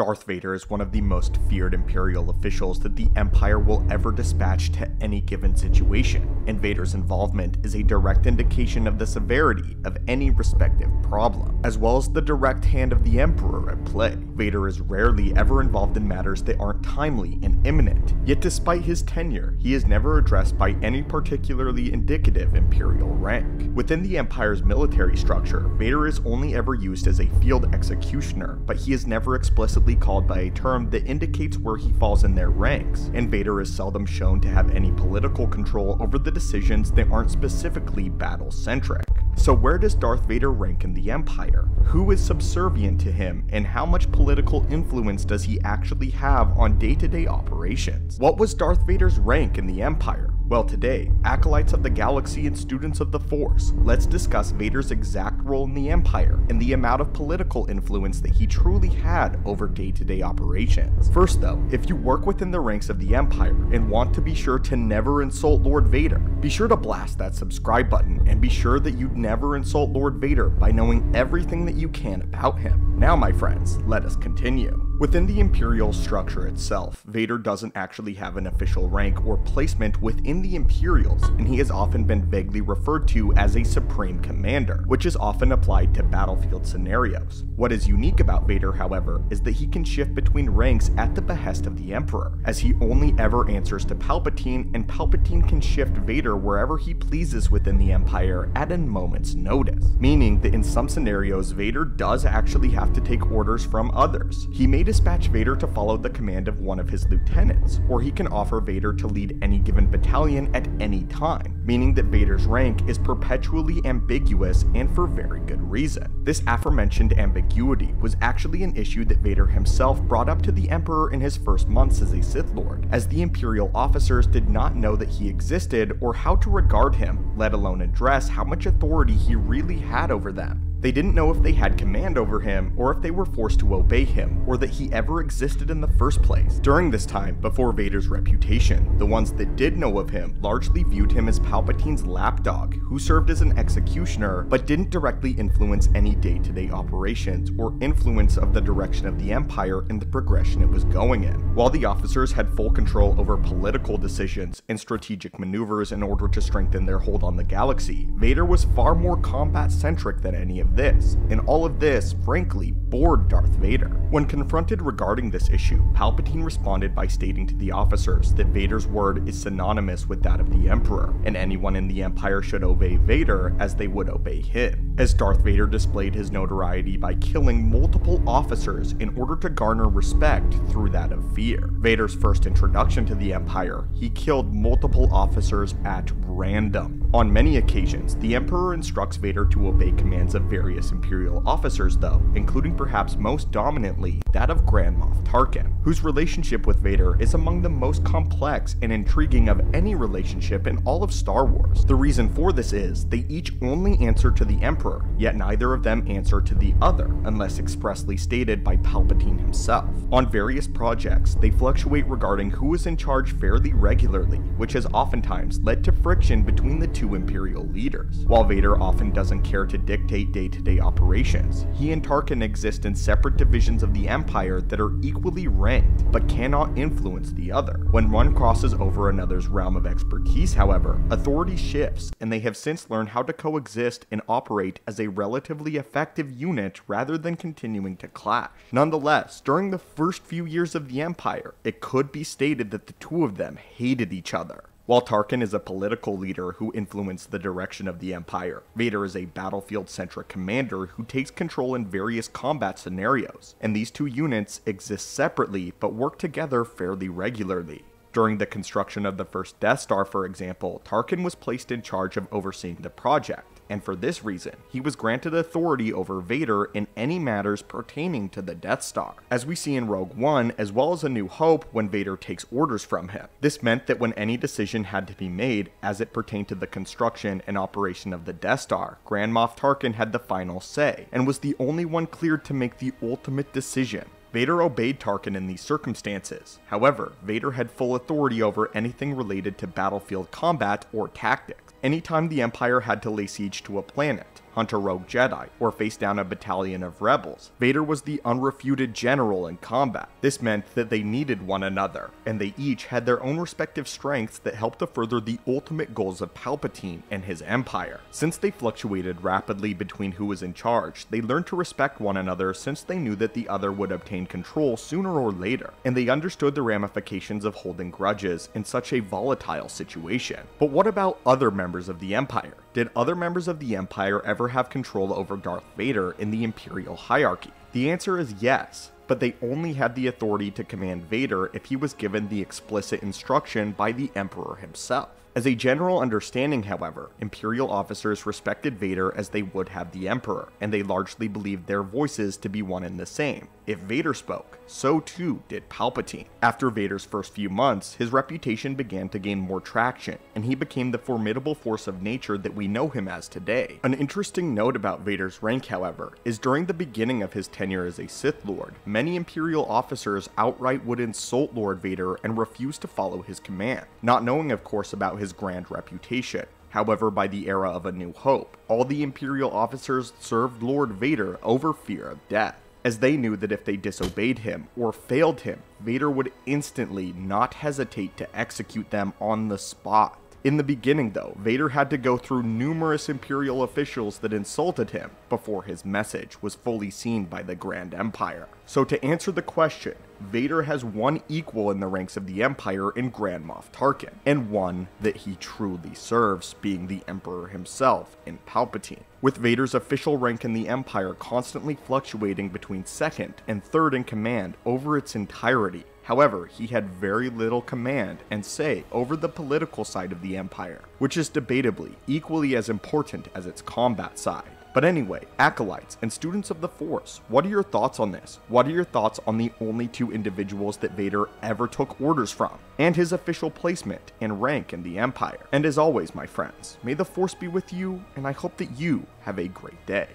Darth Vader is one of the most feared Imperial officials that the Empire will ever dispatch to any given situation, and Vader's involvement is a direct indication of the severity of any respective problem, as well as the direct hand of the Emperor at play. Vader is rarely ever involved in matters that aren't timely and imminent, yet despite his tenure, he is never addressed by any particularly indicative Imperial rank. Within the Empire's military structure, Vader is only ever used as a field executioner, but he is never explicitly called by a term that indicates where he falls in their ranks, and Vader is seldom shown to have any political control over the decisions that aren't specifically battle-centric. So where does Darth Vader rank in the Empire? Who is subservient to him, and how much political influence does he actually have on day-to-day -day operations? What was Darth Vader's rank in the Empire? Well today, acolytes of the galaxy and students of the Force, let's discuss Vader's exact role in the Empire and the amount of political influence that he truly had over day-to-day -day operations. First though, if you work within the ranks of the Empire and want to be sure to never insult Lord Vader, be sure to blast that subscribe button and be sure that you never insult Lord Vader by knowing everything that you can about him. Now my friends, let us continue. Within the Imperial structure itself, Vader doesn't actually have an official rank or placement within the Imperials, and he has often been vaguely referred to as a Supreme Commander, which is often applied to battlefield scenarios. What is unique about Vader, however, is that he can shift between ranks at the behest of the Emperor, as he only ever answers to Palpatine, and Palpatine can shift Vader wherever he pleases within the Empire at a moment's notice, meaning that in some scenarios, Vader does actually have to take orders from others. He may dispatch Vader to follow the command of one of his lieutenants, or he can offer Vader to lead any given battalion at any time, meaning that Vader's rank is perpetually ambiguous and for very good reason. This aforementioned ambiguity was actually an issue that Vader himself brought up to the Emperor in his first months as a Sith Lord, as the Imperial officers did not know that he existed or how to regard him, let alone address how much authority he really had over them. They didn't know if they had command over him, or if they were forced to obey him, or that he ever existed in the first place. During this time, before Vader's reputation, the ones that did know of him largely viewed him as Palpatine's lapdog, who served as an executioner, but didn't directly influence any day-to-day -day operations, or influence of the direction of the Empire and the progression it was going in. While the officers had full control over political decisions and strategic maneuvers in order to strengthen their hold on the galaxy, Vader was far more combat-centric than any of this, and all of this, frankly, bored Darth Vader. When confronted regarding this issue, Palpatine responded by stating to the officers that Vader's word is synonymous with that of the Emperor, and anyone in the Empire should obey Vader as they would obey him. As Darth Vader displayed his notoriety by killing multiple officers in order to garner respect through that of fear. Vader's first introduction to the Empire, he killed multiple officers at random. On many occasions, the Emperor instructs Vader to obey commands of various Imperial officers though, including perhaps most dominantly that of Grand Moff Tarkin, whose relationship with Vader is among the most complex and intriguing of any relationship in all of Star Wars. The reason for this is, they each only answer to the Emperor, yet neither of them answer to the other, unless expressly stated by Palpatine himself. On various projects, they fluctuate regarding who is in charge fairly regularly, which has oftentimes led to friction between the two Imperial leaders. While Vader often doesn't care to dictate day-to-day -day operations, he and Tarkin exist in separate divisions of the Empire that are equally ranked, but cannot influence the other. When one crosses over another's realm of expertise, however, authority shifts, and they have since learned how to coexist and operate as a relatively effective unit rather than continuing to clash. Nonetheless, during the first few years of the Empire, it could be stated that the two of them hated each other. While Tarkin is a political leader who influenced the direction of the Empire, Vader is a battlefield-centric commander who takes control in various combat scenarios, and these two units exist separately but work together fairly regularly. During the construction of the first Death Star, for example, Tarkin was placed in charge of overseeing the project and for this reason, he was granted authority over Vader in any matters pertaining to the Death Star, as we see in Rogue One as well as A New Hope when Vader takes orders from him. This meant that when any decision had to be made as it pertained to the construction and operation of the Death Star, Grand Moff Tarkin had the final say, and was the only one cleared to make the ultimate decision. Vader obeyed Tarkin in these circumstances. However, Vader had full authority over anything related to battlefield combat or tactics anytime the Empire had to lay siege to a planet, hunt a rogue Jedi, or face down a battalion of rebels. Vader was the unrefuted general in combat. This meant that they needed one another, and they each had their own respective strengths that helped to further the ultimate goals of Palpatine and his empire. Since they fluctuated rapidly between who was in charge, they learned to respect one another since they knew that the other would obtain control sooner or later, and they understood the ramifications of holding grudges in such a volatile situation. But what about other members of the Empire? Did other members of the Empire ever have control over Darth Vader in the Imperial hierarchy? The answer is yes, but they only had the authority to command Vader if he was given the explicit instruction by the Emperor himself. As a general understanding, however, Imperial officers respected Vader as they would have the Emperor, and they largely believed their voices to be one and the same. If Vader spoke, so too did Palpatine. After Vader's first few months, his reputation began to gain more traction, and he became the formidable force of nature that we know him as today. An interesting note about Vader's rank, however, is during the beginning of his tenure as a Sith Lord, many Imperial officers outright would insult Lord Vader and refuse to follow his command, not knowing of course about his grand reputation. However, by the era of A New Hope, all the Imperial officers served Lord Vader over fear of death, as they knew that if they disobeyed him or failed him, Vader would instantly not hesitate to execute them on the spot. In the beginning, though, Vader had to go through numerous Imperial officials that insulted him before his message was fully seen by the Grand Empire. So, to answer the question, Vader has one equal in the ranks of the Empire in Grand Moff Tarkin, and one that he truly serves, being the Emperor himself in Palpatine. With Vader's official rank in the Empire constantly fluctuating between second and third in command over its entirety, However, he had very little command and say over the political side of the Empire, which is debatably equally as important as its combat side. But anyway, acolytes and students of the Force, what are your thoughts on this? What are your thoughts on the only two individuals that Vader ever took orders from, and his official placement and rank in the Empire? And as always, my friends, may the Force be with you, and I hope that you have a great day.